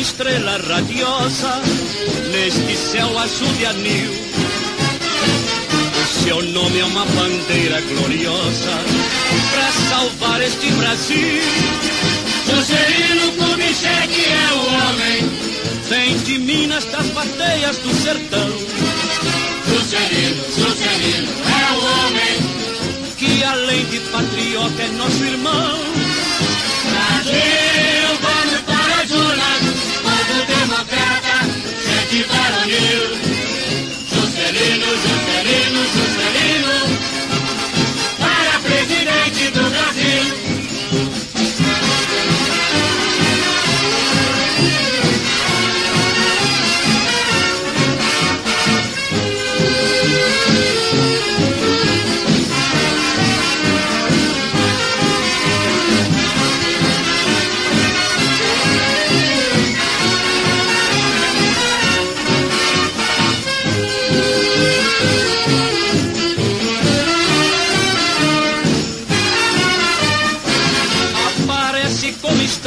como estrela radiosa neste céu azul de anil. O seu nome é uma bandeira gloriosa para salvar este Brasil. Juscelino Kubitschek é o homem. Vem de Minas, das bateias do sertão.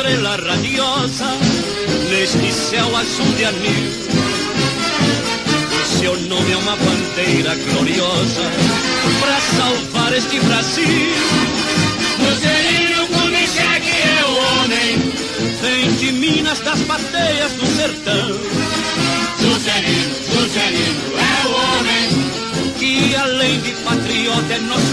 Estrela radiosa neste céu azul de anil. O seu nome é uma bandeira gloriosa para salvar este Brasil. Juscelino Kubitschek é o homem. Vem de Minas, das bateias do sertão. Juscelino, Juscelino é o homem. Que além de patriota é nosso